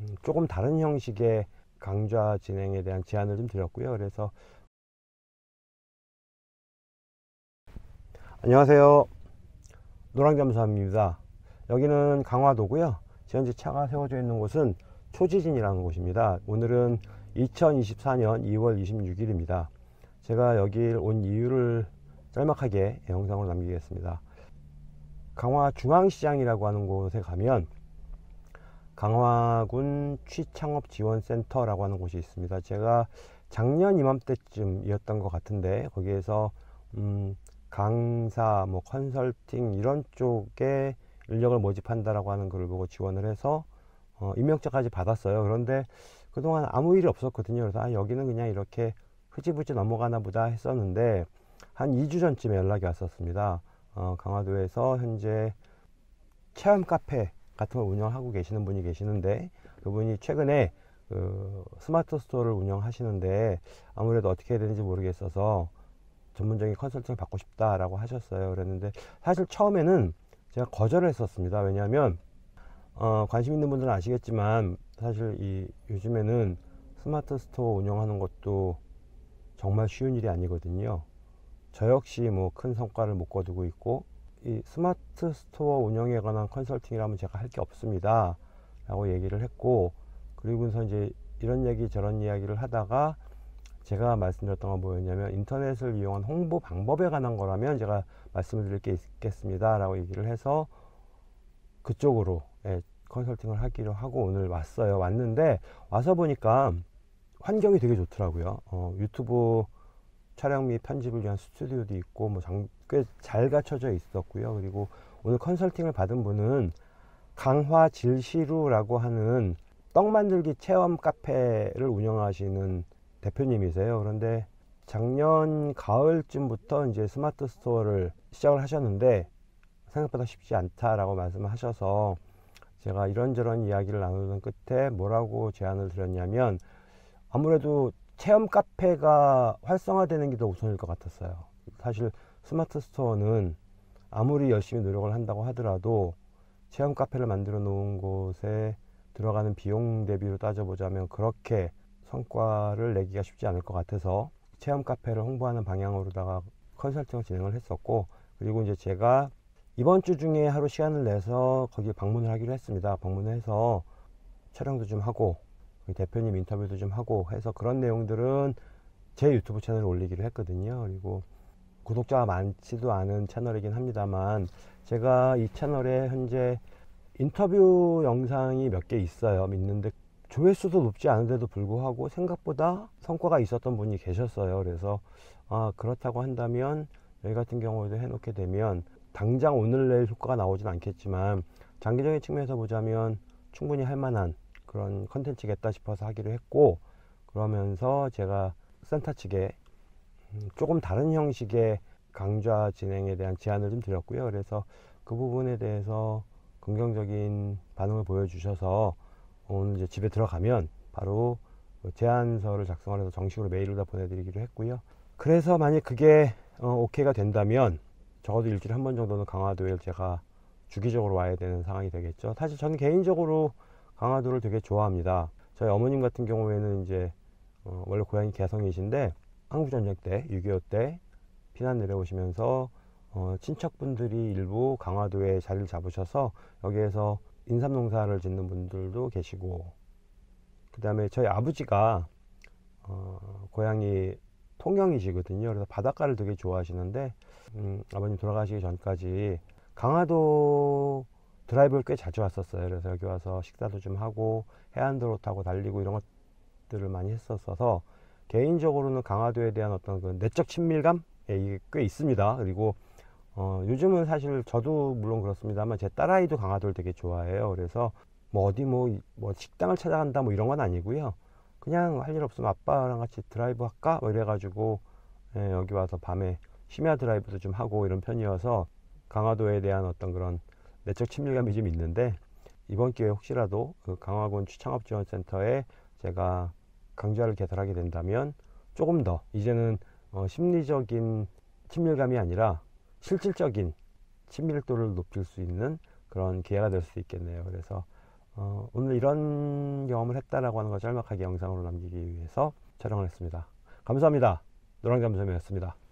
음, 조금 다른 형식의 강좌 진행에 대한 제안을 좀 드렸고요. 그래서 안녕하세요. 노랑잠수함입니다. 여기는 강화도고요. 현재 차가 세워져 있는 곳은 초지진이라는 곳입니다. 오늘은 2024년 2월 26일입니다. 제가 여길 온 이유를 짤막하게 영상으로 남기겠습니다. 강화 중앙시장이라고 하는 곳에 가면 강화군 취창업지원센터라고 하는 곳이 있습니다. 제가 작년 이맘때쯤이었던 것 같은데 거기에서 음, 강사, 뭐 컨설팅 이런 쪽에 인력을 모집한다라고 하는 글을 보고 지원을 해서 어, 임명장까지 받았어요. 그런데 그동안 아무 일이 없었거든요. 그래서 아, 여기는 그냥 이렇게 흐지부지 넘어가나 보다 했었는데 한 2주 전쯤에 연락이 왔었습니다. 어, 강화도에서 현재 체험 카페 같은 걸 운영하고 계시는 분이 계시는데 그분이 최근에 그 smart store를 운영하시는데 아무래도 어떻게 해야 되는지 모르겠어서 전문적인 컨설팅을 받고 싶다라고 하셨어요. 그랬는데 사실 처음에는 제가 거절을 했었습니다. 왜냐하면 어, 관심 있는 분들은 아시겠지만 사실 이 요즘에는 스마트 스토어 운영하는 것도 정말 쉬운 일이 아니거든요. 저 역시 뭐 큰 성과를 못 거두고 있고 이 스마트 스토어 운영에 관한 컨설팅이라면 제가 할 게 없습니다. 라고 얘기를 했고 그리고서 이제 이런 얘기 저런 이야기를 하다가 제가 말씀드렸던 건 뭐였냐면 인터넷을 이용한 홍보 방법에 관한 거라면 제가 말씀을 드릴 게 있겠습니다 라고 얘기를 해서 그쪽으로 예, 컨설팅을 하기로 하고 오늘 왔어요 왔는데 와서 보니까 환경이 되게 좋더라고요 어, 유튜브 촬영 및 편집을 위한 스튜디오도 있고 뭐 꽤 잘 갖춰져 있었고요 그리고 오늘 컨설팅을 받은 분은 강화 질시루라고 하는 떡 만들기 체험 카페를 운영하시는 대표님이세요. 그런데 작년 가을쯤부터 이제 스마트 스토어를 시작을 하셨는데 생각보다 쉽지 않다라고 말씀을 하셔서 제가 이런저런 이야기를 나누는 끝에 뭐라고 제안을 드렸냐면 아무래도 체험 카페가 활성화되는 게 더 우선일 것 같았어요. 사실 스마트 스토어는 아무리 열심히 노력을 한다고 하더라도 체험 카페를 만들어 놓은 곳에 들어가는 비용 대비로 따져보자면 그렇게 성과를 내기가 쉽지 않을 것 같아서 체험 카페를 홍보하는 방향으로다가 컨설팅을 진행을 했었고 그리고 이제 제가 이번 주 중에 하루 시간을 내서 거기 방문을 하기로 했습니다. 방문해서 촬영도 좀 하고 대표님 인터뷰도 좀 하고 해서 그런 내용들은 제 유튜브 채널에 올리기로 했거든요. 그리고 구독자가 많지도 않은 채널이긴 합니다만 제가 이 채널에 현재 인터뷰 영상이 몇 개 있어요. 있는데 조회수도 높지 않은데도 불구하고 생각보다 성과가 있었던 분이 계셨어요. 그래서 아, 그렇다고 한다면 여기 같은 경우에도 해놓게 되면 당장 오늘 내일 효과가 나오진 않겠지만 장기적인 측면에서 보자면 충분히 할 만한 그런 컨텐츠겠다 싶어서 하기로 했고 그러면서 제가 센터 측에 음, 조금 다른 형식의 강좌 진행에 대한 제안을 좀 드렸고요. 그래서 그 부분에 대해서 긍정적인 반응을 보여주셔서 오늘 이제 집에 들어가면 바로 제안서를 작성을 해서 정식으로 메일로 다 보내드리기로 했고요. 그래서 만약 그게 어, 오케이가 된다면 적어도 일주일에 한 번 정도는 강화도에 제가 주기적으로 와야 되는 상황이 되겠죠. 사실 저는 개인적으로 강화도를 되게 좋아합니다. 저희 어머님 같은 경우에는 이제 어, 원래 고향이 개성이신데 한국전쟁 때, 6.25 때 피난 내려오시면서 어, 친척분들이 일부 강화도에 자리를 잡으셔서 여기에서 인삼농사를 짓는 분들도 계시고 그 다음에 저희 아버지가 어, 고향이 통영이시거든요. 그래서 바닷가를 되게 좋아하시는데 음, 아버님 돌아가시기 전까지 강화도 드라이브를 꽤 자주 왔었어요. 그래서 여기 와서 식사도 좀 하고 해안도로 타고 달리고 이런 것들을 많이 했었어서 개인적으로는 강화도에 대한 어떤 그 내적 친밀감 예, 이게 꽤 있습니다. 그리고 어, 요즘은 사실 저도 물론 그렇습니다만 제 딸아이도 강화도를 되게 좋아해요. 그래서 뭐 어디 뭐, 뭐 식당을 찾아간다 뭐 이런 건 아니고요. 그냥 할 일 없으면 아빠랑 같이 드라이브 할까? 뭐 이래가지고 예, 여기 와서 밤에 심야 드라이브도 좀 하고 이런 편이어서 강화도에 대한 어떤 그런 내적 친밀감이 좀 있는데 이번 기회에 혹시라도 그 강화군 취창업지원센터에 제가 강좌를 개설하게 된다면 조금 더 이제는 어, 심리적인 친밀감이 아니라 실질적인 친밀도를 높일 수 있는 그런 기회가 될 수 있겠네요. 그래서 어, 오늘 이런 경험을 했다라고 하는 걸 짤막하게 영상으로 남기기 위해서 촬영을 했습니다. 감사합니다. 노랑잠수함이었습니다.